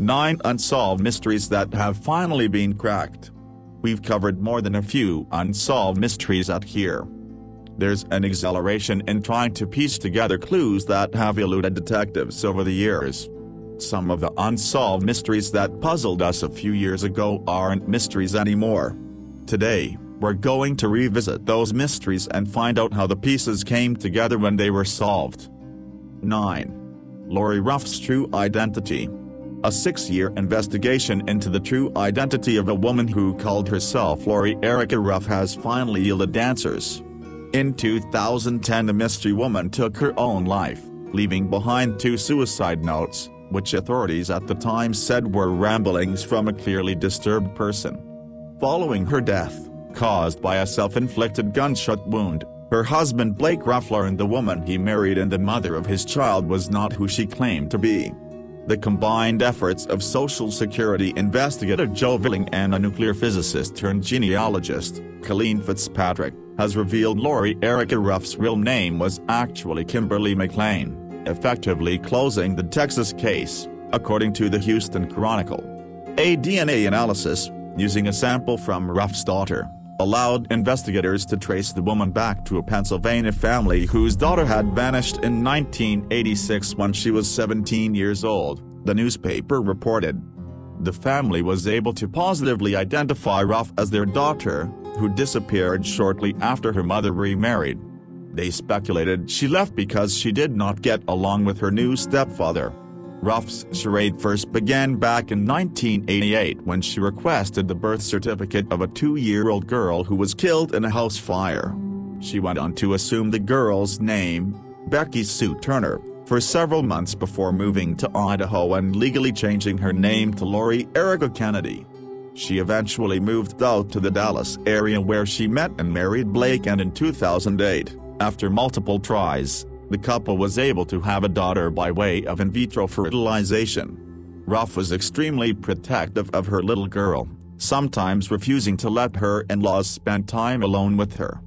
9 Unsolved Mysteries that have finally been cracked. We've covered more than a few unsolved mysteries out here. There's an exhilaration in trying to piece together clues that have eluded detectives over the years. Some of the unsolved mysteries that puzzled us a few years ago aren't mysteries anymore. Today, we're going to revisit those mysteries and find out how the pieces came together when they were solved. 9. Lori Ruff's true identity. A six-year investigation into the true identity of a woman who called herself Lori Erica Ruff has finally yielded answers. In 2010 the mystery woman took her own life, leaving behind two suicide notes, which authorities at the time said were ramblings from a clearly disturbed person. Following her death, caused by a self-inflicted gunshot wound, her husband Blake Ruff learned the woman he married and the mother of his child was not who she claimed to be. The combined efforts of Social Security investigator Joe Velling and a nuclear physicist turned genealogist, Colleen Fitzpatrick, has revealed Lori Erica Ruff's real name was actually Kimberly McLean, effectively closing the Texas case, according to the Houston Chronicle. A DNA analysis, using a sample from Ruff's daughter, allowed investigators to trace the woman back to a Pennsylvania family whose daughter had vanished in 1986 when she was 17 years old, the newspaper reported. The family was able to positively identify Ruff as their daughter, who disappeared shortly after her mother remarried. They speculated she left because she did not get along with her new stepfather. Ruff's charade first began back in 1988 when she requested the birth certificate of a two-year-old girl who was killed in a house fire. She went on to assume the girl's name, Becky Sue Turner, for several months before moving to Idaho and legally changing her name to Lori Erica Kennedy. She eventually moved out to the Dallas area where she met and married Blake and in 2008, after multiple tries, the couple was able to have a daughter by way of in vitro fertilization. Ruff was extremely protective of her little girl, sometimes refusing to let her in-laws spend time alone with her.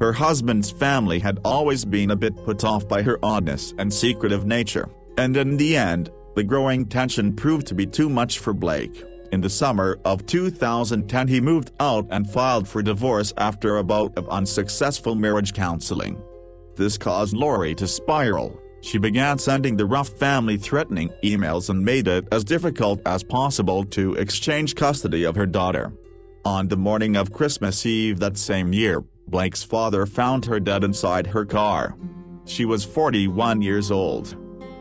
Her husband's family had always been a bit put off by her oddness and secretive nature, and in the end, the growing tension proved to be too much for Blake. In the summer of 2010 he moved out and filed for divorce after a bout of unsuccessful marriage counseling. This caused Lori to spiral. She began sending the Ruff family threatening emails and made it as difficult as possible to exchange custody of her daughter. On the morning of Christmas Eve that same year, Blake's father found her dead inside her car. She was 41 years old.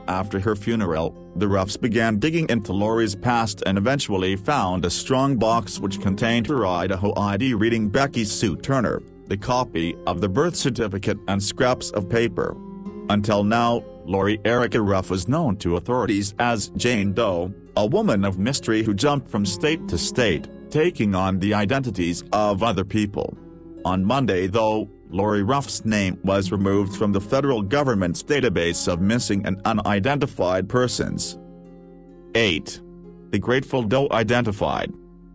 After her funeral, the Ruffs began digging into Lori's past and eventually found a strong box which contained her Idaho ID reading Becky Sue Turner, the copy of the birth certificate and scraps of paper. Until now, Lori Erica Ruff was known to authorities as Jane Doe, a woman of mystery who jumped from state to state, taking on the identities of other people. On Monday though, Lori Ruff's name was removed from the federal government's database of missing and unidentified persons. 8. The Grateful Doe identified.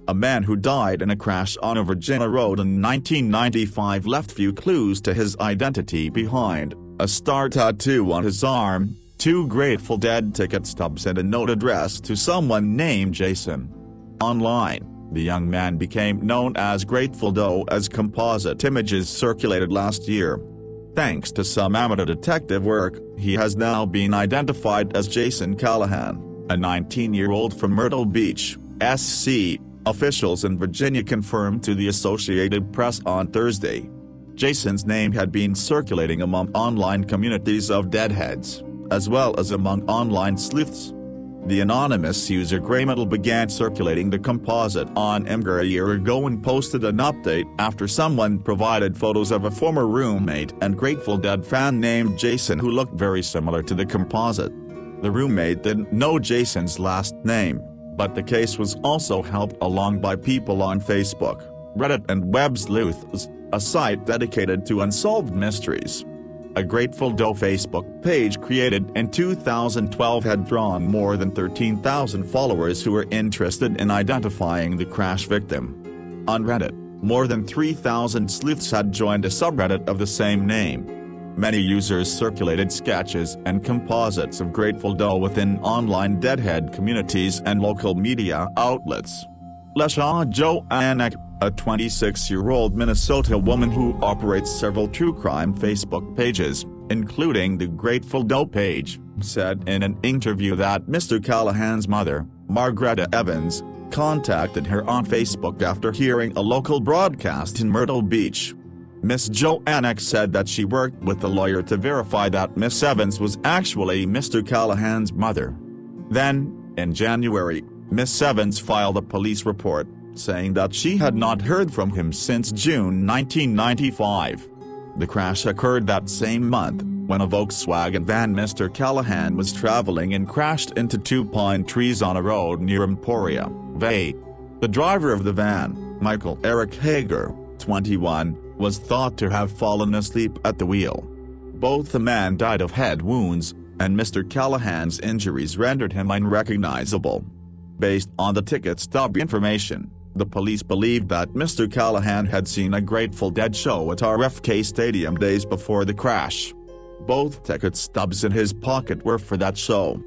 A man who died in a crash on a Virginia road in 1995 left few clues to his identity behind, a star tattoo on his arm, two Grateful Dead ticket stubs and a note addressed to someone named Jason. Online the young man became known as Grateful Doe as composite images circulated last year. Thanks to some amateur detective work, he has now been identified as Jason Callahan, a 19-year-old from Myrtle Beach, SC, officials in Virginia confirmed to the Associated Press on Thursday. Jason's name had been circulating among online communities of deadheads, as well as among online sleuths. The anonymous user Greymetal began circulating the composite on Imgur a year ago and posted an update after someone provided photos of a former roommate and Grateful Dead fan named Jason who looked very similar to the composite. The roommate didn't know Jason's last name, but the case was also helped along by people on Facebook, Reddit and Web Sleuths, a site dedicated to unsolved mysteries. A Grateful Doe Facebook page created in 2012 had drawn more than 13,000 followers who were interested in identifying the crash victim. On Reddit, more than 3,000 sleuths had joined a subreddit of the same name. Many users circulated sketches and composites of Grateful Doe within online Deadhead communities and local media outlets. Lesha Joannek, a 26-year-old Minnesota woman who operates several true crime Facebook pages, including the Grateful Doe page, said in an interview that Mr. Callahan's mother, Margreta Evans, contacted her on Facebook after hearing a local broadcast in Myrtle Beach. Miss Joannek said that she worked with the lawyer to verify that Miss Evans was actually Mr. Callahan's mother. Then, in January, Miss Evans filed a police report, saying that she had not heard from him since June 1995. The crash occurred that same month, when a Volkswagen van Mr. Callahan was traveling and crashed into two pine trees on a road near Emporia, VA. The driver of the van, Michael Eric Hager, 21, was thought to have fallen asleep at the wheel. Both the man died of head wounds, and Mr. Callahan's injuries rendered him unrecognizable. Based on the ticket stub information, the police believed that Mr. Callahan had seen a Grateful Dead show at RFK Stadium days before the crash. Both ticket stubs in his pocket were for that show.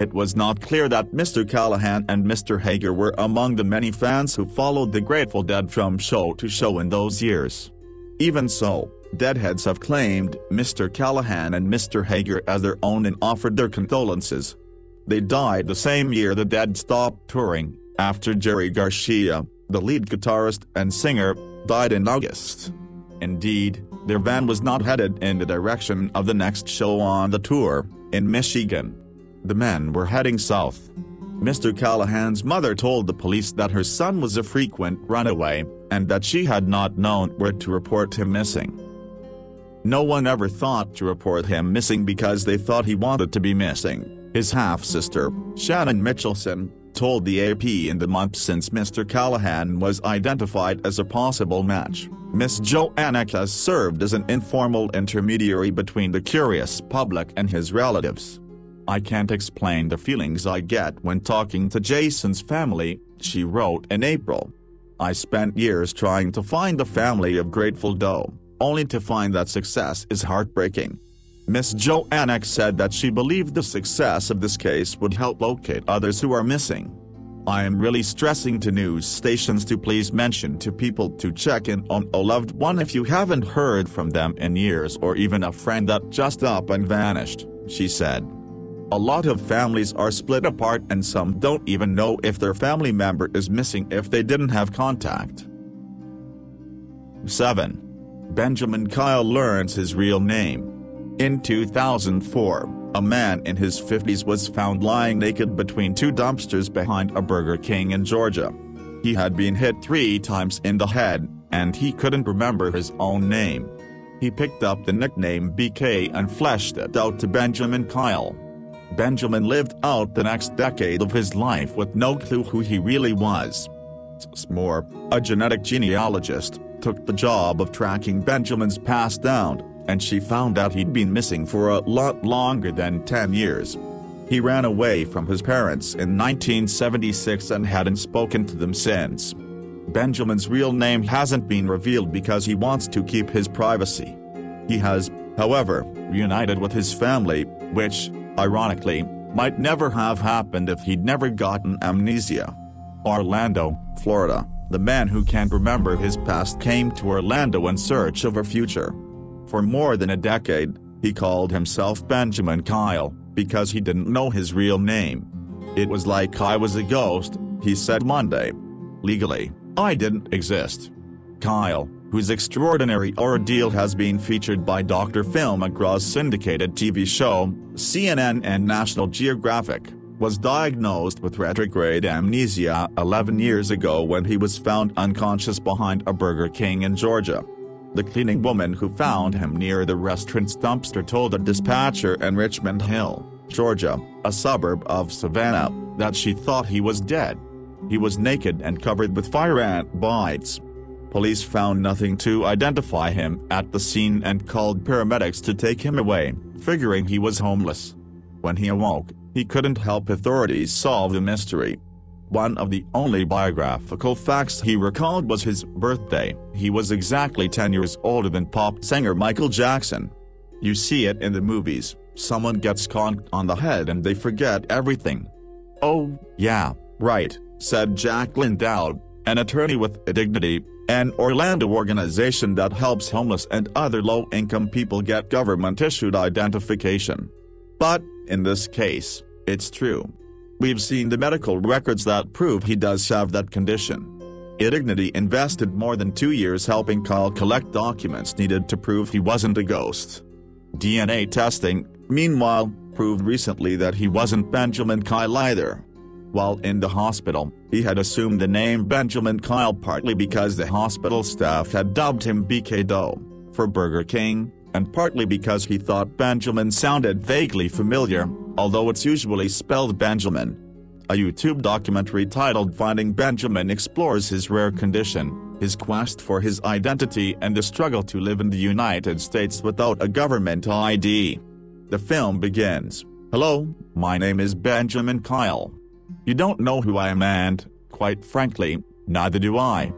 It was not clear that Mr. Callahan and Mr. Hager were among the many fans who followed the Grateful Dead from show to show in those years. Even so, Deadheads have claimed Mr. Callahan and Mr. Hager as their own and offered their condolences. They died the same year the Dead stopped touring, after Jerry Garcia, the lead guitarist and singer, died in August. Indeed, their van was not headed in the direction of the next show on the tour, in Michigan. The men were heading south. Mr. Callahan's mother told the police that her son was a frequent runaway, and that she had not known where to report him missing. No one ever thought to report him missing because they thought he wanted to be missing, his half-sister, Shannon Mitchelson, told the AP in the month since Mr. Callahan was identified as a possible match. Miss Joannek has served as an informal intermediary between the curious public and his relatives. I can't explain the feelings I get when talking to Jason's family, she wrote in April. I spent years trying to find the family of Grateful Doe, only to find that success is heartbreaking. Miss Joannek said that she believed the success of this case would help locate others who are missing. I am really stressing to news stations to please mention to people to check in on a loved one if you haven't heard from them in years or even a friend that just up and vanished, she said. A lot of families are split apart and some don't even know if their family member is missing if they didn't have contact. 7. Benjaman Kyle learns his real name. In 2004, a man in his 50s was found lying naked between two dumpsters behind a Burger King in Georgia. He had been hit three times in the head, and he couldn't remember his own name. He picked up the nickname BK and fleshed it out to Benjaman Kyle. Benjaman lived out the next decade of his life with no clue who he really was. CeCe Moore, a genetic genealogist, took the job of tracking Benjaman's past down, and she found out he'd been missing for a lot longer than 10 years. He ran away from his parents in 1976 and hadn't spoken to them since. Benjaman's real name hasn't been revealed because he wants to keep his privacy. He has, however, reunited with his family, which, ironically, might never have happened if he'd never gotten amnesia. Orlando, Florida, the man who can't remember his past came to Orlando in search of a future. For more than a decade, he called himself Benjaman Kyle, because he didn't know his real name. It was like I was a ghost, he said Monday. Legally, I didn't exist. Kyle, whose extraordinary ordeal has been featured by Dr. Phil McGraw's syndicated TV show, CNN and National Geographic, was diagnosed with retrograde amnesia 11 years ago when he was found unconscious behind a Burger King in Georgia. The cleaning woman who found him near the restaurant's dumpster told a dispatcher in Richmond Hill, Georgia, a suburb of Savannah, that she thought he was dead. He was naked and covered with fire ant bites. Police found nothing to identify him at the scene and called paramedics to take him away, figuring he was homeless. When he awoke, he couldn't help authorities solve the mystery. One of the only biographical facts he recalled was his birthday, he was exactly 10 years older than pop singer Michael Jackson. You see it in the movies, someone gets conked on the head and they forget everything. Oh, yeah, right, said Jacqueline Dowd, an attorney with IDignity, an Orlando organization that helps homeless and other low-income people get government-issued identification. But, in this case, it's true. We've seen the medical records that prove he does have that condition. IDignity invested more than two years helping Kyle collect documents needed to prove he wasn't a ghost. DNA testing, meanwhile, proved recently that he wasn't Benjaman Kyle either. While in the hospital, he had assumed the name Benjaman Kyle partly because the hospital staff had dubbed him BK Doe, for Burger King, and partly because he thought Benjaman sounded vaguely familiar, although it's usually spelled Benjamin. A YouTube documentary titled Finding Benjaman explores his rare condition, his quest for his identity and the struggle to live in the United States without a government ID. The film begins, Hello, my name is Benjaman Kyle. You don't know who I am and, quite frankly, neither do I.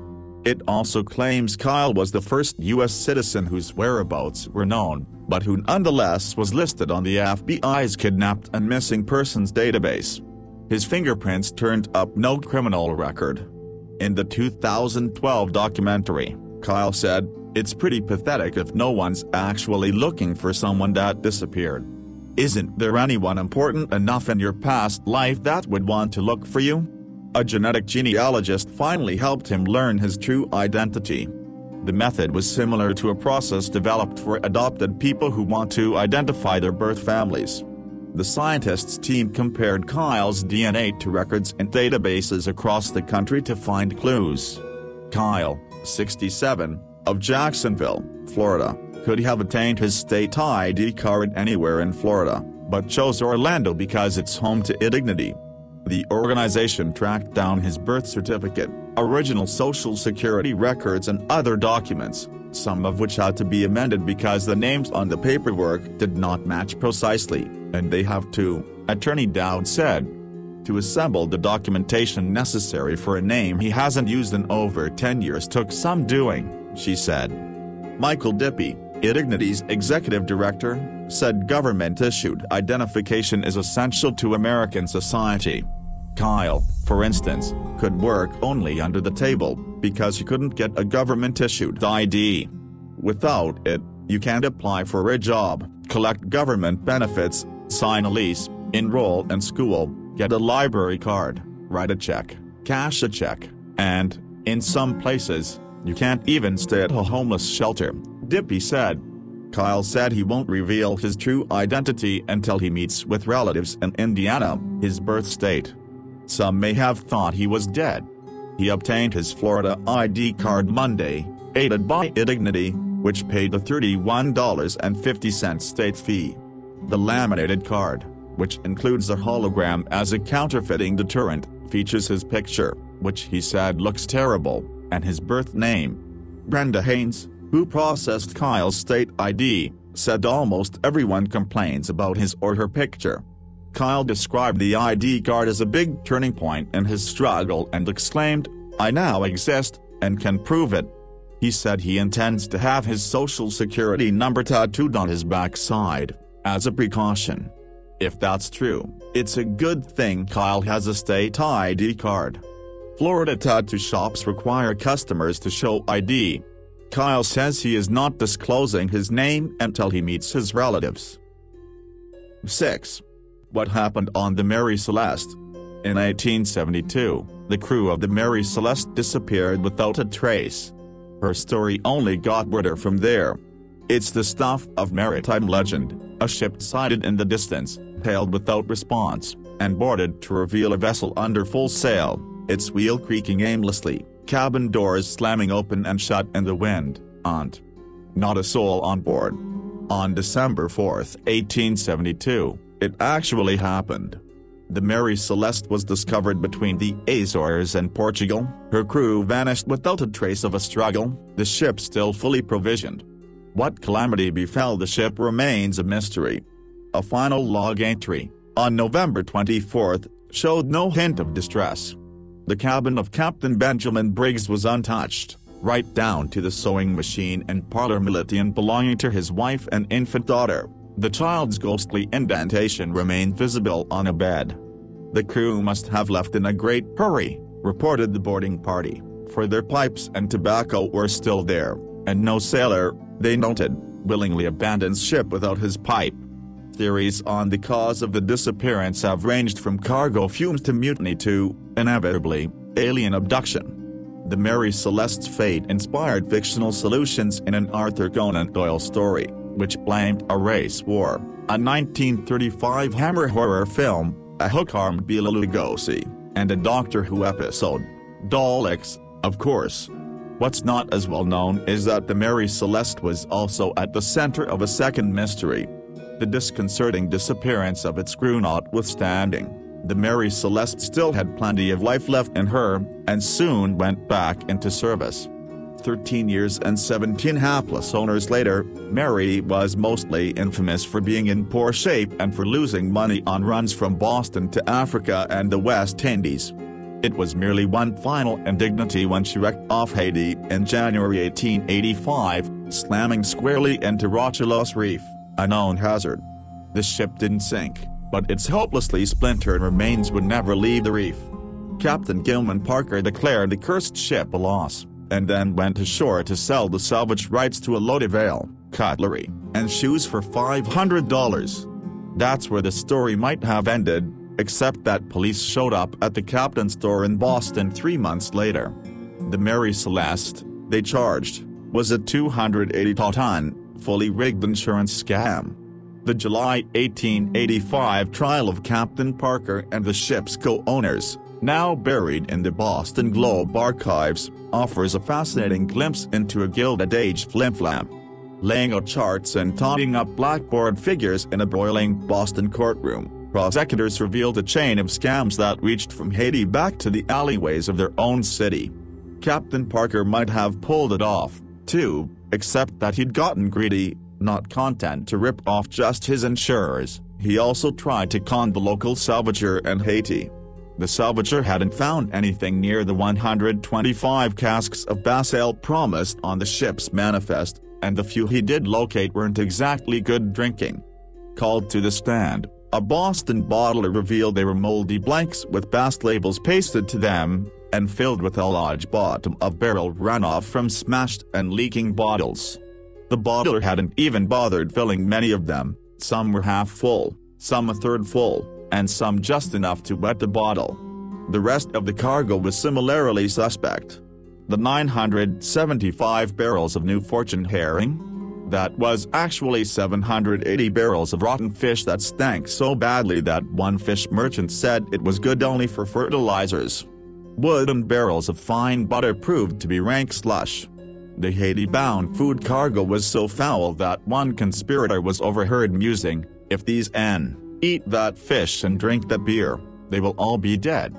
It also claims Kyle was the first U.S. citizen whose whereabouts were known, but who nonetheless was listed on the FBI's Kidnapped and Missing Persons database. His fingerprints turned up no criminal record. In the 2012 documentary, Kyle said, It's pretty pathetic if no one's actually looking for someone that disappeared. Isn't there anyone important enough in your past life that would want to look for you? A genetic genealogist finally helped him learn his true identity. The method was similar to a process developed for adopted people who want to identify their birth families. The scientists' team compared Kyle's DNA to records and databases across the country to find clues. Kyle, 67, of Jacksonville, Florida, could have obtained his state ID card anywhere in Florida, but chose Orlando because it's home to IDignity. The organization tracked down his birth certificate, original social security records and other documents, some of which had to be amended because the names on the paperwork did not match precisely, and they have to, Attorney Dowd said. To assemble the documentation necessary for a name he hasn't used in over 10 years took some doing, she said. Michael Dippy, IDignity's executive director, said government-issued identification is essential to American society. Kyle, for instance, could work only under the table, because he couldn't get a government-issued ID. Without it, you can't apply for a job, collect government benefits, sign a lease, enroll in school, get a library card, write a check, cash a check, and, in some places, you can't even stay at a homeless shelter. Dippy said. Kyle said he won't reveal his true identity until he meets with relatives in Indiana, his birth state. Some may have thought he was dead. He obtained his Florida ID card Monday, aided by IDignity, which paid the $31.50 state fee. The laminated card, which includes a hologram as a counterfeiting deterrent, features his picture, which he said looks terrible, and his birth name. Brenda Haynes, who processed Kyle's state ID, said almost everyone complains about his or her picture. Kyle described the ID card as a big turning point in his struggle and exclaimed, I now exist, and can prove it. He said he intends to have his social security number tattooed on his backside, as a precaution. If that's true, it's a good thing Kyle has a state ID card. Florida tattoo shops require customers to show ID, Kyle says he is not disclosing his name until he meets his relatives. 6. What happened on the Mary Celeste? In 1872, the crew of the Mary Celeste disappeared without a trace. Her story only got weirder from there. It's the stuff of maritime legend, a ship sighted in the distance, hailed without response, and boarded to reveal a vessel under full sail, its wheel creaking aimlessly cabin doors slamming open and shut in the wind, aunt. not a soul on board. On December 4, 1872, it actually happened. The Mary Celeste was discovered between the Azores and Portugal, her crew vanished without a trace of a struggle, the ship still fully provisioned. What calamity befell the ship remains a mystery. A final log entry, on November 24, showed no hint of distress. The cabin of Captain Benjamin Briggs was untouched. right down to the sewing machine and parlor melodeon belonging to his wife and infant daughter. The child's ghostly indentation remained visible on a bed. The crew must have left in a great hurry, reported the boarding party, for their pipes and tobacco were still there, and no sailor, they noted, willingly abandons ship without his pipe. Theories on the cause of the disappearance have ranged from cargo fumes to mutiny to, inevitably, alien abduction. The Mary Celeste's fate inspired fictional solutions in an Arthur Conan Doyle story, which blamed a race war, a 1935 Hammer horror film, a hook-armed Bela Lugosi, and a Doctor Who episode. Daleks, of course. What's not as well known is that the Mary Celeste was also at the center of a second mystery. The disconcerting disappearance of its crew notwithstanding the Mary Celeste still had plenty of life left in her, and soon went back into service. Thirteen years and 17 hapless owners later, Mary was mostly infamous for being in poor shape and for losing money on runs from Boston to Africa and the West Indies. It was merely one final indignity when she wrecked off Haiti in January 1885, slamming squarely into Rochelais Reef, a known hazard. The ship didn't sink but its hopelessly splintered remains would never leave the reef. Captain Gilman Parker declared the cursed ship a loss, and then went ashore to sell the salvage rights to a load of ale, cutlery, and shoes for $500. That's where the story might have ended, except that police showed up at the captain's store in Boston three months later. The Mary Celeste, they charged, was a 280-ton, fully rigged insurance scam. The July 1885 trial of Captain Parker and the ship's co-owners, now buried in the Boston Globe archives, offers a fascinating glimpse into a Gilded Age flimflam. Laying out charts and totting up blackboard figures in a broiling Boston courtroom, prosecutors revealed a chain of scams that reached from Haiti back to the alleyways of their own city. Captain Parker might have pulled it off, too, except that he'd gotten greedy not content to rip off just his insurers, he also tried to con the local salvager in Haiti. The salvager hadn't found anything near the 125 casks of Bass Ale promised on the ship's manifest, and the few he did locate weren't exactly good drinking. Called to the stand, a Boston bottler revealed they were moldy blanks with Bass labels pasted to them, and filled with a large bottom of barrel runoff from smashed and leaking bottles. The bottler hadn't even bothered filling many of them, some were half full, some a third full, and some just enough to wet the bottle. The rest of the cargo was similarly suspect. The 975 barrels of New Fortune herring? That was actually 780 barrels of rotten fish that stank so badly that one fish merchant said it was good only for fertilizers. Wooden barrels of fine butter proved to be rank slush. The Haiti-bound food cargo was so foul that one conspirator was overheard musing, if these N eat that fish and drink that beer, they will all be dead.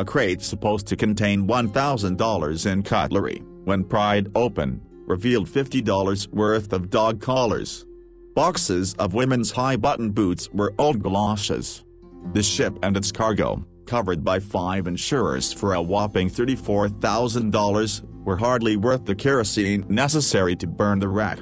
A crate supposed to contain $1,000 in cutlery, when pried open, revealed $50 worth of dog collars. Boxes of women's high-button boots were old galoshes. The ship and its cargo, covered by five insurers for a whopping $34,000, were hardly worth the kerosene necessary to burn the wreck.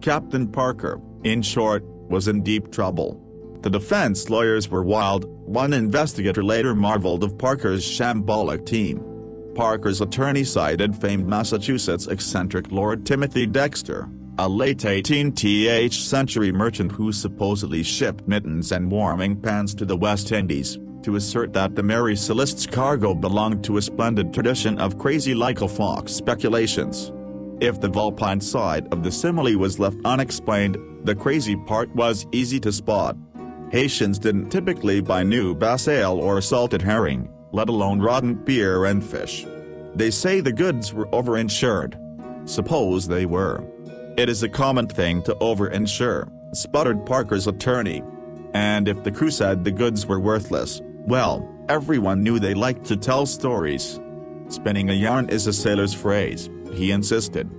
Captain Parker, in short, was in deep trouble. The defense lawyers were wild, one investigator later marveled of Parker's shambolic team. Parker's attorney cited famed Massachusetts eccentric Lord Timothy Dexter, a late 18th century merchant who supposedly shipped mittens and warming pans to the West Indies to assert that the Mary Celeste's cargo belonged to a splendid tradition of crazy like a fox speculations. If the vulpine side of the simile was left unexplained, the crazy part was easy to spot. Haitians didn't typically buy new bass ale or salted herring, let alone rotten beer and fish. They say the goods were overinsured. Suppose they were. It is a common thing to overinsure, sputtered Parker's attorney. And if the crew said the goods were worthless, well, everyone knew they liked to tell stories. Spinning a yarn is a sailor's phrase, he insisted.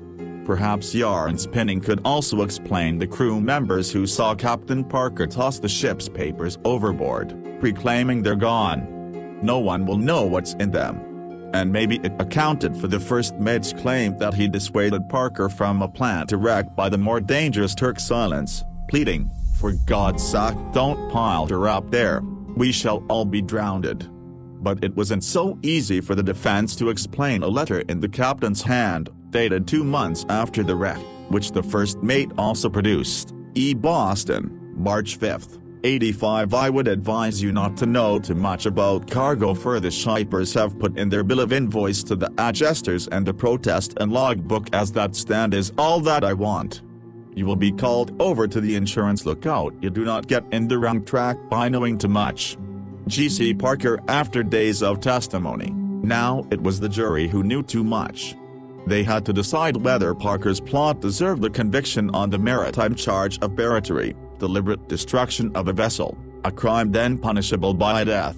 Perhaps yarn spinning could also explain the crew members who saw Captain Parker toss the ship's papers overboard, proclaiming they're gone. No one will know what's in them. And maybe it accounted for the first mate's claim that he dissuaded Parker from a plan to wreck by the more dangerous Turks Islands, pleading, for God's sake don't pile her up there, we shall all be drowned. But it wasn't so easy for the defense to explain a letter in the captain's hand, dated two months after the wreck, which the first mate also produced, E. Boston, March 5. 85 I would advise you not to know too much about cargo for the shippers have put in their bill of invoice to the adjusters and the protest and logbook as that stand is all that I want. You will be called over to the insurance lookout you do not get in the wrong track by knowing too much. G.C. Parker after days of testimony, now it was the jury who knew too much. They had to decide whether Parker's plot deserved the conviction on the maritime charge of barratry deliberate destruction of a vessel, a crime then punishable by death.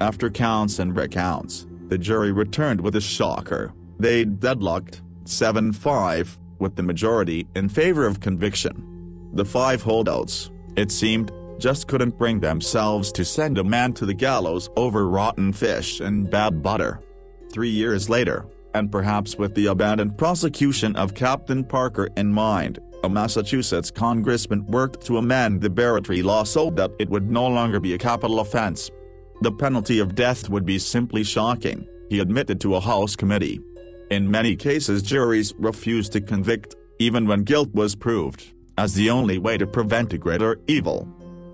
After counts and recounts, the jury returned with a shocker, they deadlocked, 7-5, with the majority in favor of conviction. The five holdouts, it seemed, just couldn't bring themselves to send a man to the gallows over rotten fish and bad butter. Three years later, and perhaps with the abandoned prosecution of Captain Parker in mind, a Massachusetts congressman worked to amend the barratry law so that it would no longer be a capital offense. The penalty of death would be simply shocking, he admitted to a House committee. In many cases juries refused to convict, even when guilt was proved, as the only way to prevent a greater evil.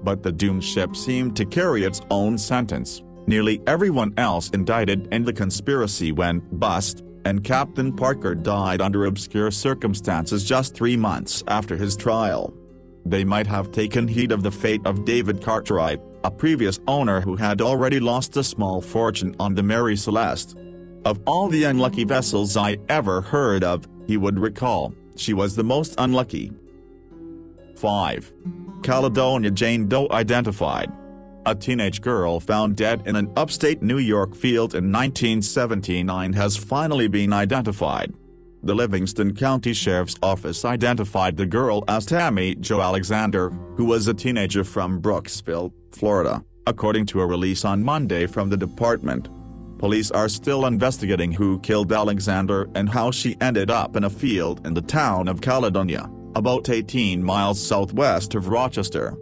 But the doomed ship seemed to carry its own sentence, nearly everyone else indicted in the conspiracy went bust, and Captain Parker died under obscure circumstances just three months after his trial. They might have taken heed of the fate of David Cartwright, a previous owner who had already lost a small fortune on the Mary Celeste. Of all the unlucky vessels I ever heard of, he would recall, she was the most unlucky. 5. Caledonia Jane Doe identified. A teenage girl found dead in an upstate New York field in 1979 has finally been identified. The Livingston County Sheriff's Office identified the girl as Tammy Jo Alexander, who was a teenager from Brooksville, Florida, according to a release on Monday from the department. Police are still investigating who killed Alexander and how she ended up in a field in the town of Caledonia, about 18 miles southwest of Rochester.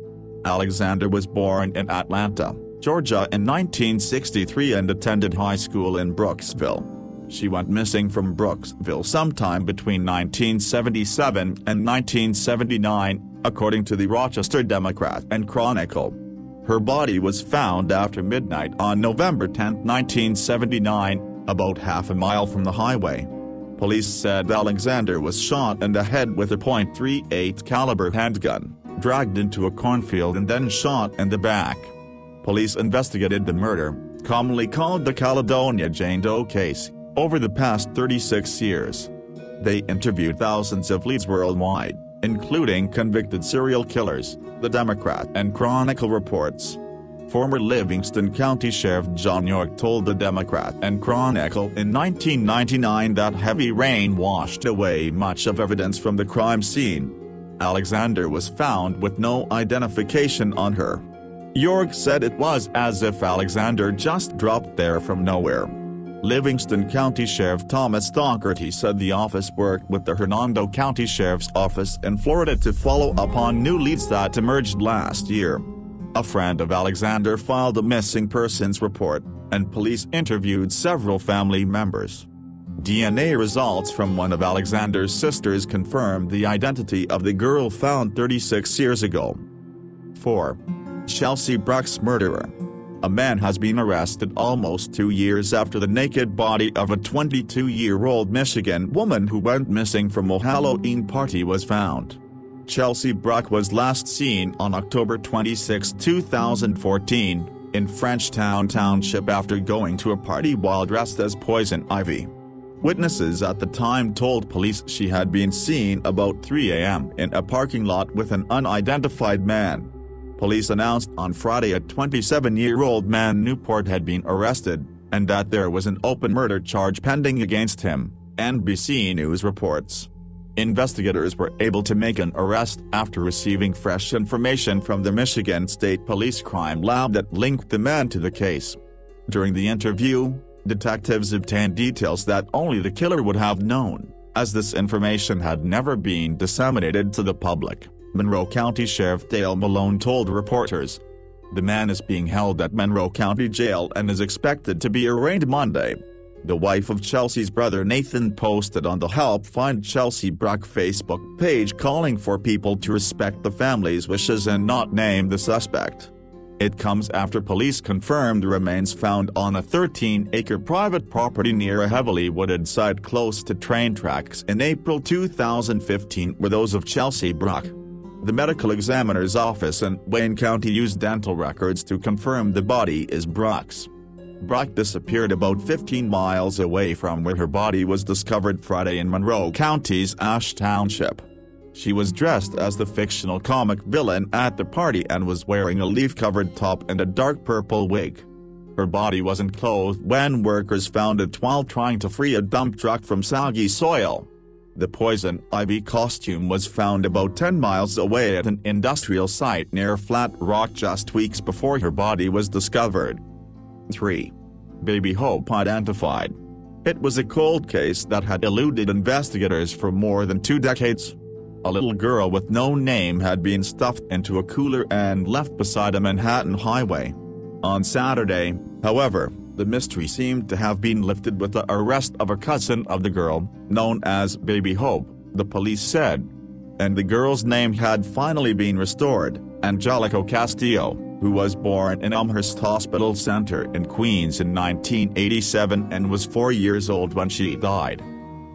Alexander was born in Atlanta, Georgia in 1963 and attended high school in Brooksville. She went missing from Brooksville sometime between 1977 and 1979, according to the Rochester Democrat and Chronicle. Her body was found after midnight on November 10, 1979, about half a mile from the highway. Police said Alexander was shot in the head with a .38 caliber handgun dragged into a cornfield and then shot in the back. Police investigated the murder, commonly called the Caledonia Jane Doe case, over the past 36 years. They interviewed thousands of leads worldwide, including convicted serial killers, the Democrat and Chronicle reports. Former Livingston County Sheriff John York told the Democrat and Chronicle in 1999 that heavy rain washed away much of evidence from the crime scene, Alexander was found with no identification on her. York said it was as if Alexander just dropped there from nowhere. Livingston County Sheriff Thomas Dougherty said the office worked with the Hernando County Sheriff's Office in Florida to follow up on new leads that emerged last year. A friend of Alexander filed a missing persons report, and police interviewed several family members. DNA results from one of Alexander's sisters confirmed the identity of the girl found 36 years ago. 4. Chelsea Bruck's murderer. A man has been arrested almost two years after the naked body of a 22-year-old Michigan woman who went missing from a Halloween party was found. Chelsea Bruck was last seen on October 26, 2014, in Frenchtown Township after going to a party while dressed as Poison Ivy. Witnesses at the time told police she had been seen about 3 a.m. in a parking lot with an unidentified man. Police announced on Friday a 27-year-old man Newport had been arrested, and that there was an open murder charge pending against him, NBC News reports. Investigators were able to make an arrest after receiving fresh information from the Michigan State Police Crime Lab that linked the man to the case. During the interview, Detectives obtained details that only the killer would have known, as this information had never been disseminated to the public, Monroe County Sheriff Dale Malone told reporters. The man is being held at Monroe County Jail and is expected to be arraigned Monday. The wife of Chelsea's brother Nathan posted on the Help Find Chelsea Bruck Facebook page calling for people to respect the family's wishes and not name the suspect. It comes after police confirmed remains found on a 13-acre private property near a heavily wooded site close to train tracks in April 2015 were those of Chelsea Bruck. The medical examiner's office in Wayne County used dental records to confirm the body is Bruck's. Bruck disappeared about 15 miles away from where her body was discovered Friday in Monroe County's Ash Township. She was dressed as the fictional comic villain at the party and was wearing a leaf-covered top and a dark purple wig. Her body wasn't clothed when workers found it while trying to free a dump truck from soggy soil. The poison ivy costume was found about 10 miles away at an industrial site near Flat Rock just weeks before her body was discovered. 3. Baby Hope identified. It was a cold case that had eluded investigators for more than two decades. A little girl with no name had been stuffed into a cooler and left beside a Manhattan highway. On Saturday, however, the mystery seemed to have been lifted with the arrest of a cousin of the girl, known as Baby Hope, the police said. And the girl's name had finally been restored, Angelica Castillo, who was born in Elmhurst Hospital Center in Queens in 1987 and was four years old when she died.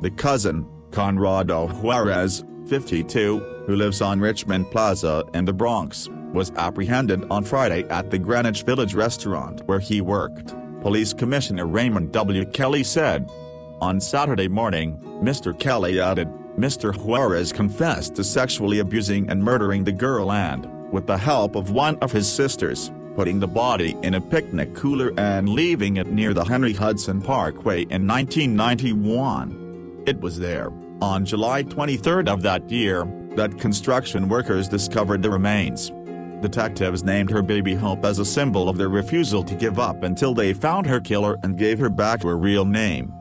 The cousin, Conrado Juarez, 52, who lives on Richmond Plaza in the Bronx, was apprehended on Friday at the Greenwich Village restaurant where he worked, Police Commissioner Raymond W. Kelly said. On Saturday morning, Mr. Kelly added, Mr. Juarez confessed to sexually abusing and murdering the girl and, with the help of one of his sisters, putting the body in a picnic cooler and leaving it near the Henry Hudson Parkway in 1991. It was there, on July 23 of that year, that construction workers discovered the remains. Detectives named her baby Hope as a symbol of their refusal to give up until they found her killer and gave her back her real name.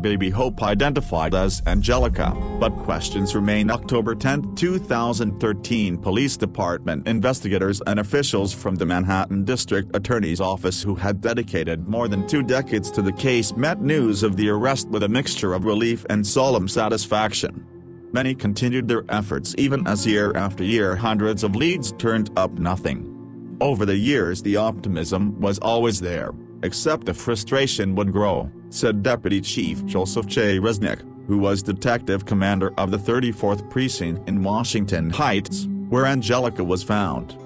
Baby Hope identified as Angelica, but questions remain October 10, 2013 Police Department investigators and officials from the Manhattan District Attorney's Office who had dedicated more than two decades to the case met news of the arrest with a mixture of relief and solemn satisfaction. Many continued their efforts even as year after year hundreds of leads turned up nothing. Over the years the optimism was always there, except the frustration would grow said Deputy Chief Joseph J. Reznick, who was detective commander of the 34th Precinct in Washington Heights, where Angelica was found.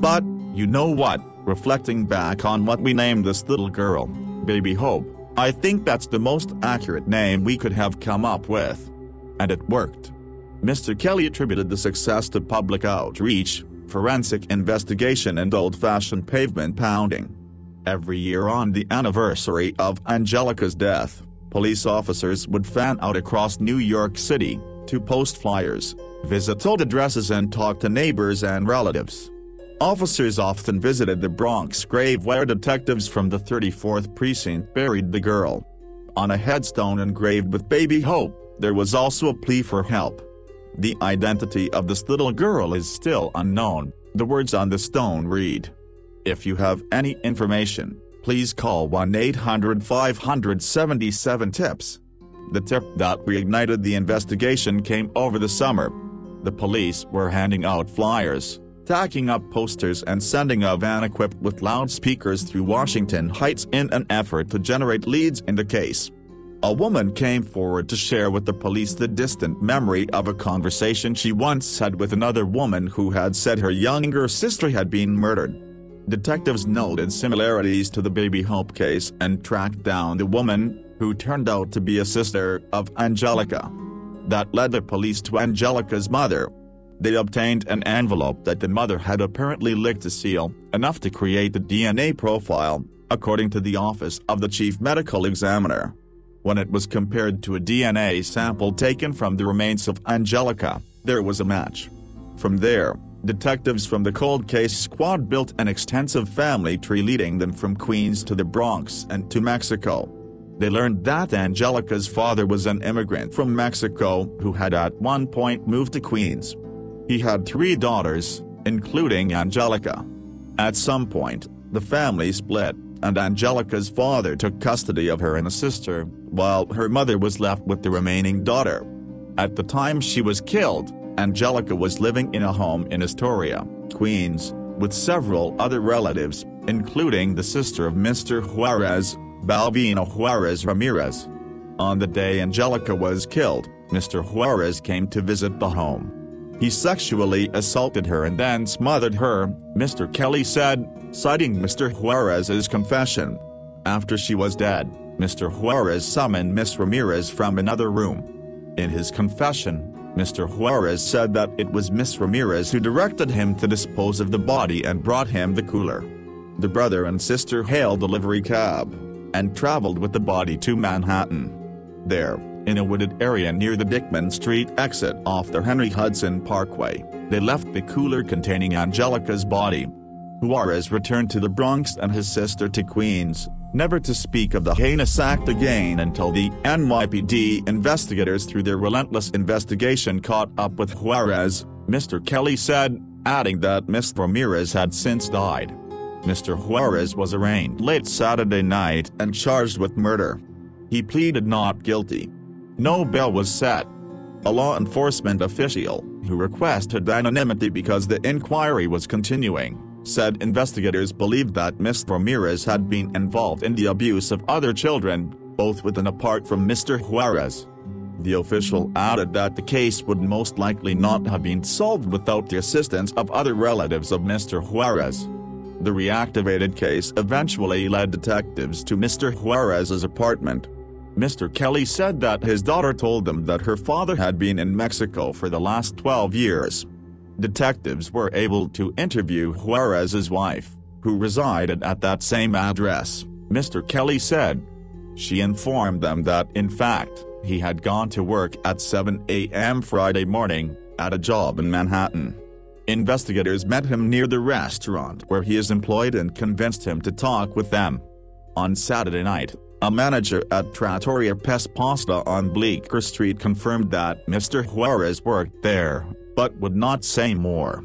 But, you know what, reflecting back on what we named this little girl, Baby Hope, I think that's the most accurate name we could have come up with. And it worked. Mr. Kelly attributed the success to public outreach, forensic investigation and old-fashioned pavement pounding. Every year on the anniversary of Angelica's death, police officers would fan out across New York City, to post flyers, visit old addresses and talk to neighbors and relatives. Officers often visited the Bronx grave where detectives from the 34th Precinct buried the girl. On a headstone engraved with Baby Hope, there was also a plea for help. The identity of this little girl is still unknown, the words on the stone read. If you have any information, please call 1-800-577-TIPS. The tip that reignited the investigation came over the summer. The police were handing out flyers, tacking up posters and sending a van equipped with loudspeakers through Washington Heights in an effort to generate leads in the case. A woman came forward to share with the police the distant memory of a conversation she once had with another woman who had said her younger sister had been murdered. Detectives noted similarities to the Baby Hope case and tracked down the woman, who turned out to be a sister of Angelica. That led the police to Angelica's mother. They obtained an envelope that the mother had apparently licked to seal, enough to create the DNA profile, according to the office of the chief medical examiner. When it was compared to a DNA sample taken from the remains of Angelica, there was a match. From there, detectives from the cold case squad built an extensive family tree leading them from Queens to the Bronx and to Mexico. They learned that Angelica's father was an immigrant from Mexico who had at one point moved to Queens. He had three daughters, including Angelica. At some point, the family split, and Angelica's father took custody of her and a sister, while her mother was left with the remaining daughter. At the time she was killed, Angelica was living in a home in Astoria, Queens, with several other relatives, including the sister of Mr. Juarez, Balbina Juarez Ramirez. On the day Angelica was killed, Mr. Juarez came to visit the home. He sexually assaulted her and then smothered her, Mr. Kelly said, citing Mr. Juarez's confession. After she was dead, Mr. Juarez summoned Miss Ramirez from another room. In his confession, Mr. Juarez said that it was Miss Ramirez who directed him to dispose of the body and brought him the cooler. The brother and sister hailed a livery cab, and traveled with the body to Manhattan. There, in a wooded area near the Dyckman Street exit off the Henry Hudson Parkway, they left the cooler containing Angelica's body. Juarez returned to the Bronx and his sister to Queens, never to speak of the heinous act again until the NYPD investigators through their relentless investigation caught up with Juarez, Mr. Kelly said, adding that Ms. Ramirez had since died. Mr. Juarez was arraigned late Saturday night and charged with murder. He pleaded not guilty. No bail was set. A law enforcement official, who requested anonymity because the inquiry was continuing, said investigators believed that Ms. Ramirez had been involved in the abuse of other children, both with and apart from Mr. Juarez. The official added that the case would most likely not have been solved without the assistance of other relatives of Mr. Juarez. The reactivated case eventually led detectives to Mr. Juarez's apartment, Mr. Kelly said that his daughter told them that her father had been in Mexico for the last 12 years. Detectives were able to interview Juarez's wife, who resided at that same address, Mr. Kelly said. She informed them that in fact, he had gone to work at 7 a.m. Friday morning, at a job in Manhattan. Investigators met him near the restaurant where he is employed and convinced him to talk with them. On Saturday night, a manager at Trattoria Pesce Pasta on Bleecker Street confirmed that Mr. Juarez worked there, but would not say more.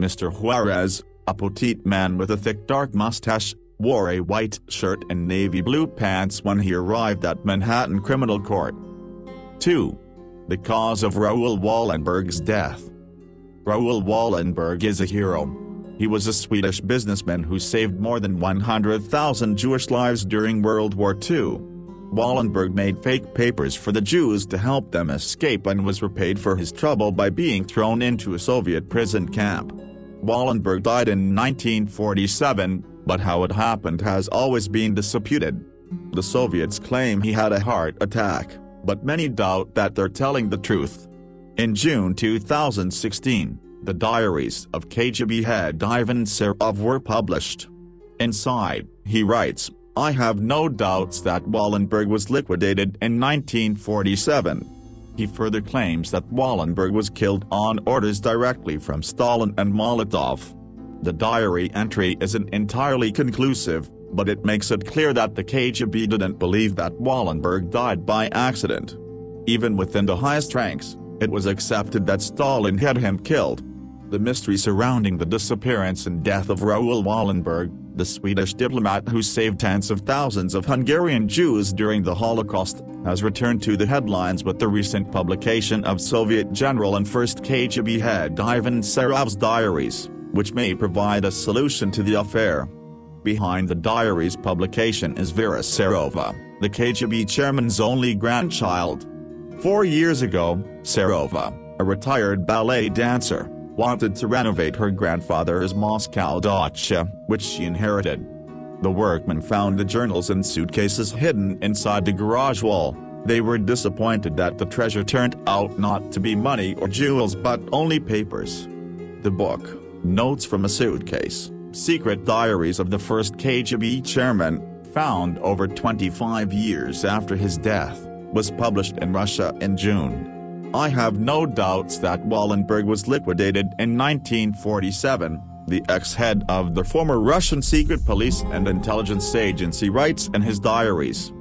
Mr. Juarez, a petite man with a thick dark mustache, wore a white shirt and navy blue pants when he arrived at Manhattan Criminal Court. 2. The cause of Raoul Wallenberg's death. Raoul Wallenberg is a hero, he was a Swedish businessman who saved more than 100,000 Jewish lives during World War II. Wallenberg made fake papers for the Jews to help them escape and was repaid for his trouble by being thrown into a Soviet prison camp. Wallenberg died in 1947, but how it happened has always been disputed. The Soviets claim he had a heart attack, but many doubt that they're telling the truth. In June 2016, the diaries of KGB head Ivan Serov were published. Inside, he writes, I have no doubts that Wallenberg was liquidated in 1947. He further claims that Wallenberg was killed on orders directly from Stalin and Molotov. The diary entry isn't entirely conclusive, but it makes it clear that the KGB didn't believe that Wallenberg died by accident. Even within the highest ranks, it was accepted that Stalin had him killed. The mystery surrounding the disappearance and death of Raoul Wallenberg, the Swedish diplomat who saved tens of thousands of Hungarian Jews during the Holocaust, has returned to the headlines with the recent publication of Soviet general and first KGB head Ivan Serov's diaries, which may provide a solution to the affair. Behind the diary's publication is Vera Serova, the KGB chairman's only grandchild. Four years ago, Serova, a retired ballet dancer, wanted to renovate her grandfather's Moscow dacha, which she inherited. The workmen found the journals and suitcases hidden inside the garage wall. They were disappointed that the treasure turned out not to be money or jewels but only papers. The book, Notes from a Suitcase, Secret Diaries of the First KGB Chairman, found over 25 years after his death, was published in Russia in June. I have no doubts that Wallenberg was liquidated in 1947, the ex-head of the former Russian secret police and intelligence agency writes in his diaries.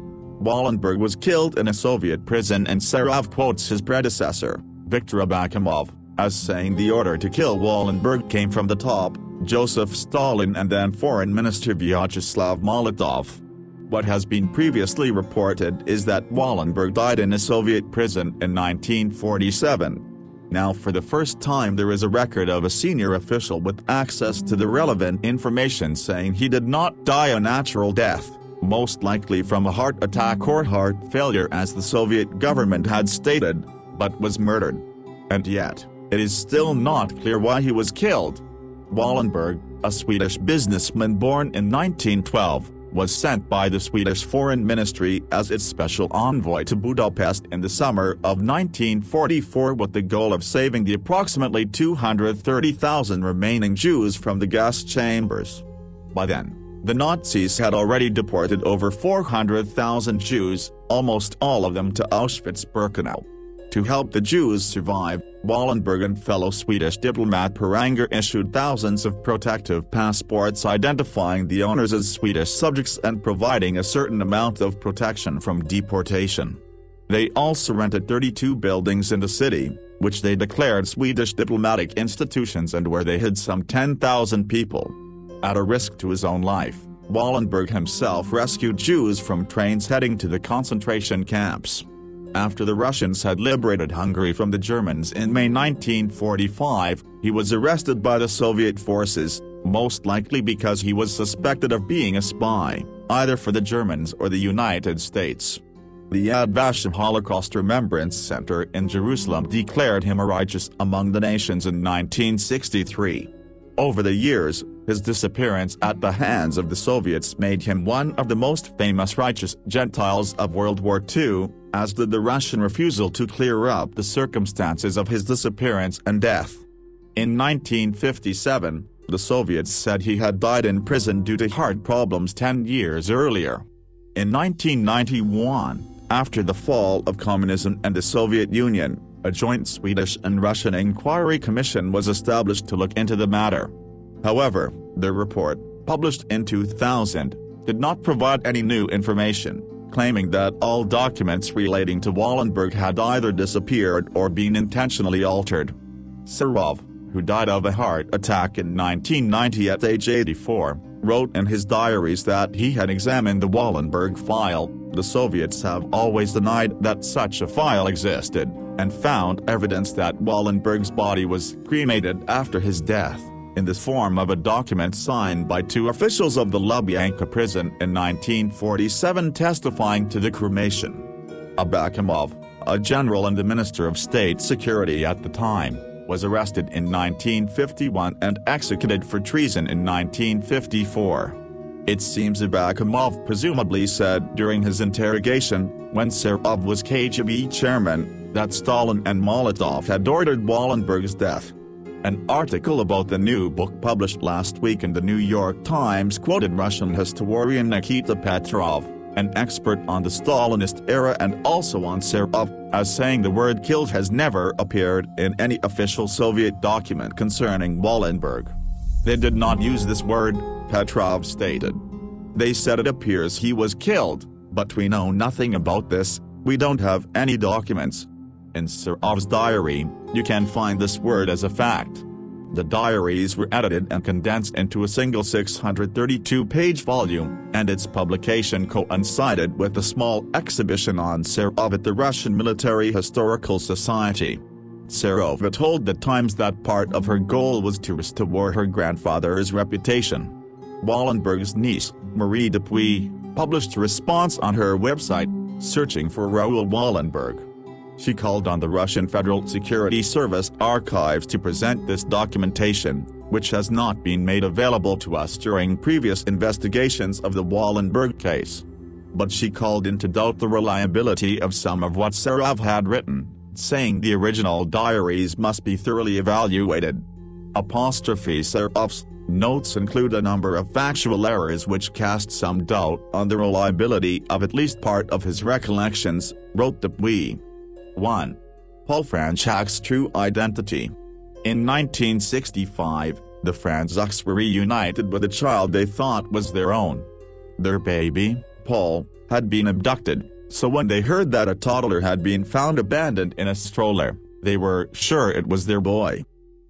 Wallenberg was killed in a Soviet prison and Serov quotes his predecessor, Viktor Abakumov, as saying the order to kill Wallenberg came from the top, Joseph Stalin and then Foreign Minister Vyacheslav Molotov. What has been previously reported is that Wallenberg died in a Soviet prison in 1947. Now for the first time there is a record of a senior official with access to the relevant information saying he did not die a natural death, most likely from a heart attack or heart failure as the Soviet government had stated, but was murdered. And yet, it is still not clear why he was killed. Wallenberg, a Swedish businessman born in 1912, was sent by the Swedish Foreign Ministry as its special envoy to Budapest in the summer of 1944 with the goal of saving the approximately 230,000 remaining Jews from the gas chambers. By then, the Nazis had already deported over 400,000 Jews, almost all of them to Auschwitz-Birkenau. To help the Jews survive, Wallenberg and fellow Swedish diplomat Per Anger issued thousands of protective passports identifying the owners as Swedish subjects and providing a certain amount of protection from deportation. They also rented 32 buildings in the city, which they declared Swedish diplomatic institutions and where they hid some 10,000 people. At a risk to his own life, Wallenberg himself rescued Jews from trains heading to the concentration camps. After the Russians had liberated Hungary from the Germans in May 1945, he was arrested by the Soviet forces, most likely because he was suspected of being a spy, either for the Germans or the United States. The Yad Vashem Holocaust Remembrance Center in Jerusalem declared him a righteous among the nations in 1963. Over the years, his disappearance at the hands of the Soviets made him one of the most famous righteous Gentiles of World War II, as did the Russian refusal to clear up the circumstances of his disappearance and death. In 1957, the Soviets said he had died in prison due to heart problems 10 years earlier. In 1991, after the fall of communism and the Soviet Union, a joint Swedish and Russian inquiry commission was established to look into the matter. However, the report, published in 2000, did not provide any new information, claiming that all documents relating to Wallenberg had either disappeared or been intentionally altered. Serov, who died of a heart attack in 1990 at age 84, wrote in his diaries that he had examined the Wallenberg file, the Soviets have always denied that such a file existed, and found evidence that Wallenberg's body was cremated after his death, in the form of a document signed by two officials of the Lubyanka prison in 1947 testifying to the cremation. Abakumov, a general and the Minister of State Security at the time, was arrested in 1951 and executed for treason in 1954. It seems Abakumov presumably said during his interrogation, when Serov was KGB chairman, that Stalin and Molotov had ordered Wallenberg's death. An article about the new book published last week in the New York Times quoted Russian historian Nikita Petrov, an expert on the Stalinist era and also on Serov, as saying the word killed has never appeared in any official Soviet document concerning Wallenberg. They did not use this word, Petrov stated. They said it appears he was killed, but we know nothing about this, we don't have any documents. In Serov's diary, you can find this word as a fact. The diaries were edited and condensed into a single 632-page volume, and its publication coincided with a small exhibition on Serov at the Russian Military Historical Society. Serova told the Times that part of her goal was to restore her grandfather's reputation. Wallenberg's niece, Marie Dupuy, published a response on her website, searching for Raoul Wallenberg. She called on the Russian Federal Security Service archives to present this documentation, which has not been made available to us during previous investigations of the Wallenberg case. But she called into doubt the reliability of some of what Serov had written, saying the original diaries must be thoroughly evaluated. Apostrophe Serov's notes include a number of factual errors which cast some doubt on the reliability of at least part of his recollections, wrote Dupuy. 1. Paul Fronczak's true identity. In 1965, the Fronczaks were reunited with a child they thought was their own. Their baby, Paul, had been abducted, so when they heard that a toddler had been found abandoned in a stroller, they were sure it was their boy.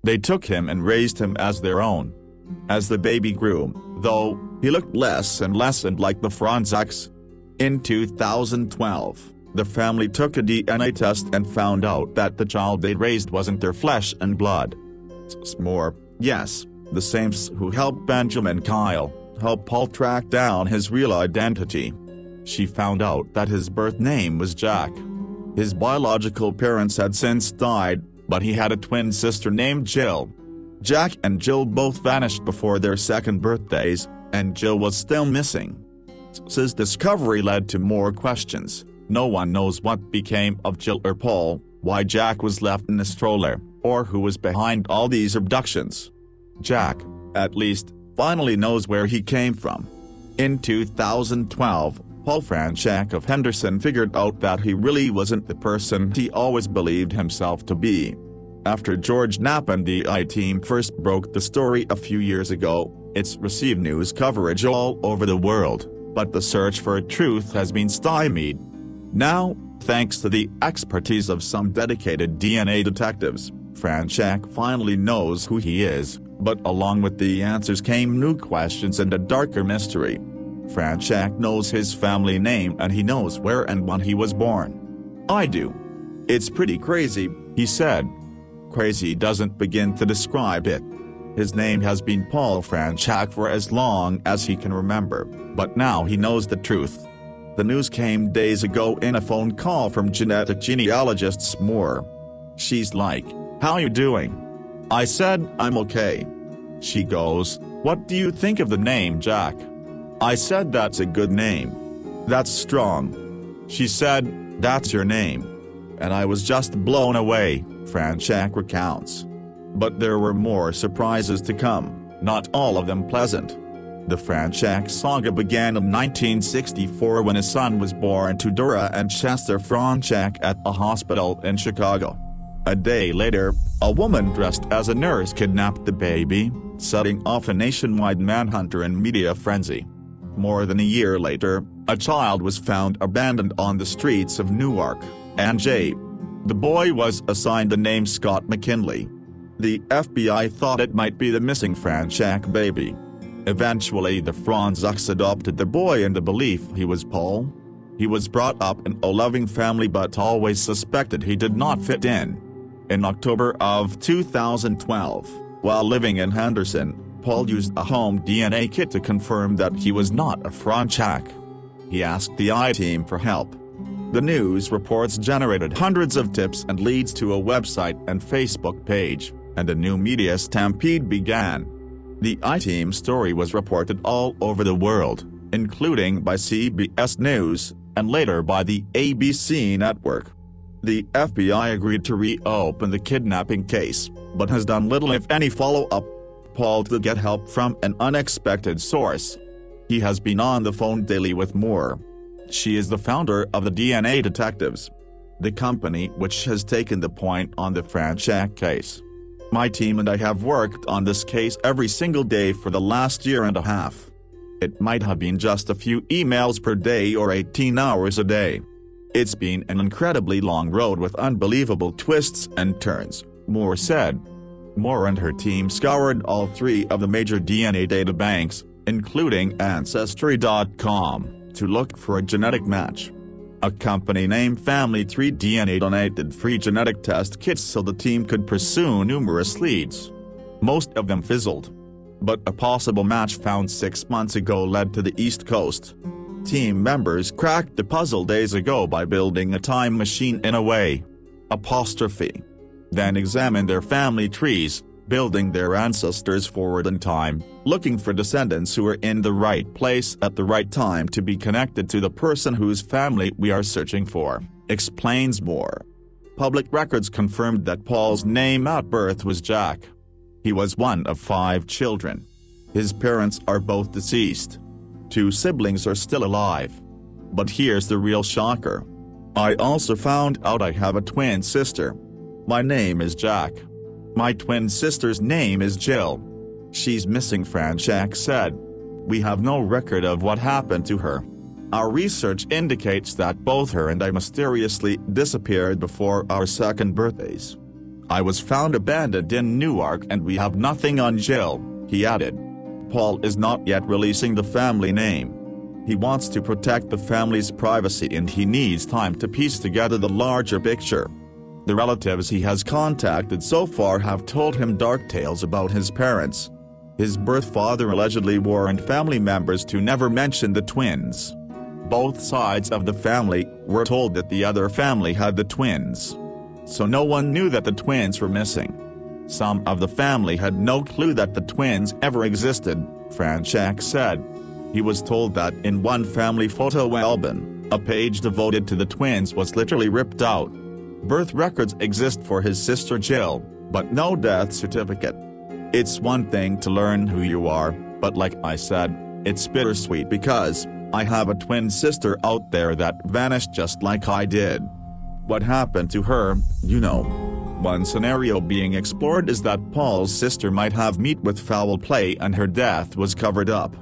They took him and raised him as their own. As the baby grew, though, he looked less and less and like the Fronczaks. In 2012, the family took a DNA test and found out that the child they raised wasn't their flesh and blood. Moore, yes, the same who helped Benjaman Kyle, helped Paul track down his real identity. She found out that his birth name was Jack. His biological parents had since died, but he had a twin sister named Jill. Jack and Jill both vanished before their second birthdays, and Jill was still missing. His discovery led to more questions. No one knows what became of Jill or Paul, why Jack was left in a stroller, or who was behind all these abductions. Jack, at least, finally knows where he came from. In 2012, Paul Fronczak of Henderson figured out that he really wasn't the person he always believed himself to be. After George Knapp and the I-Team first broke the story a few years ago, it's received news coverage all over the world, but the search for truth has been stymied. Now, thanks to the expertise of some dedicated DNA detectives, Fronczak finally knows who he is, but along with the answers came new questions and a darker mystery. Fronczak knows his family name and he knows where and when he was born. I do. It's pretty crazy, he said. Crazy doesn't begin to describe it. His name has been Paul Fronczak for as long as he can remember, but now he knows the truth. The news came days ago in a phone call from genetic genealogist Moore. She's like, how you doing? I said, I'm okay. She goes, what do you think of the name Jack? I said that's a good name. That's strong. She said, that's your name. And I was just blown away, Fronczak recounts. But there were more surprises to come, not all of them pleasant. The Fronczak saga began in 1964 when a son was born to Dora and Chester Fronczak at a hospital in Chicago. A day later, a woman dressed as a nurse kidnapped the baby, setting off a nationwide manhunter and media frenzy. More than a year later, a child was found abandoned on the streets of Newark, NJ. The boy was assigned the name Scott McKinley. The FBI thought it might be the missing Fronczak baby. Eventually the Fronczaks adopted the boy in the belief he was Paul. He was brought up in a loving family but always suspected he did not fit in. In October of 2012, while living in Henderson, Paul used a home DNA kit to confirm that he was not a Fronczak. He asked the I-Team for help. The news reports generated hundreds of tips and leads to a website and Facebook page, and a new media stampede began. The I-Team story was reported all over the world, including by CBS News, and later by the ABC network. The FBI agreed to reopen the kidnapping case, but has done little if any follow-up. Paul to get help from an unexpected source. He has been on the phone daily with Moore. She is the founder of the DNA Detectives. The company which has taken the point on the Fronczak case. My team and I have worked on this case every single day for the last year and a half. It might have been just a few emails per day or 18 hours a day. It's been an incredibly long road with unbelievable twists and turns, Moore said. Moore and her team scoured all three of the major DNA databanks, including Ancestry.com, to look for a genetic match. A company named Family Tree DNA donated free genetic test kits so the team could pursue numerous leads. Most of them fizzled. But a possible match found six months ago led to the East Coast. Team members cracked the puzzle days ago by building a time machine in a way. Apostrophe. Then examined their family trees, building their ancestors forward in time, looking for descendants who are in the right place at the right time to be connected to the person whose family we are searching for, explains Moore. Public records confirmed that Paul's name at birth was Jack. He was one of five children. His parents are both deceased. Two siblings are still alive. But here's the real shocker. I also found out I have a twin sister. My name is Jack. My twin sister's name is Jill. She's missing Fronczak said. We have no record of what happened to her. Our research indicates that both her and I mysteriously disappeared before our second birthdays. I was found abandoned in Newark and we have nothing on Jill, he added. Paul is not yet releasing the family name. He wants to protect the family's privacy and he needs time to piece together the larger picture. The relatives he has contacted so far have told him dark tales about his parents. His birth father allegedly warned family members to never mention the twins. Both sides of the family were told that the other family had the twins. So no one knew that the twins were missing. Some of the family had no clue that the twins ever existed, Fronczak said. He was told that in one family photo album, a page devoted to the twins was literally ripped out. Birth records exist for his sister Jill, but no death certificate. It's one thing to learn who you are, but like I said, it's bittersweet because, I have a twin sister out there that vanished just like I did. What happened to her, you know. One scenario being explored is that Paul's sister might have met with foul play and her death was covered up.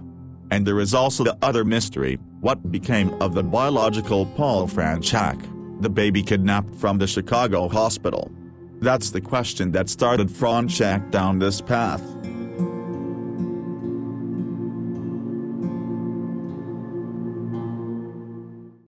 And there is also the other mystery, what became of the biological Paul Fronczak, the baby kidnapped from the Chicago hospital? That's the question that started Fronczak down this path.